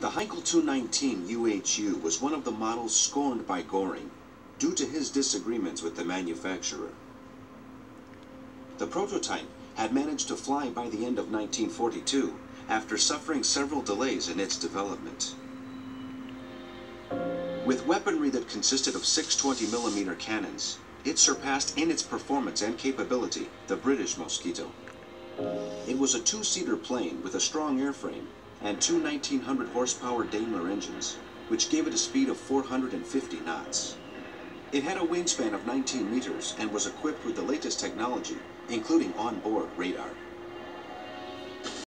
The Heinkel 219 UHU was one of the models scorned by Goring due to his disagreements with the manufacturer. The prototype had managed to fly by the end of 1942 after suffering several delays in its development. With weaponry that consisted of six 20mm cannons, it surpassed in its performance and capability the British Mosquito. It was a two-seater plane with a strong airframe and two 1900 horsepower Daimler engines, which gave it a speed of 450 knots. It had a wingspan of 19 meters and was equipped with the latest technology, including onboard radar.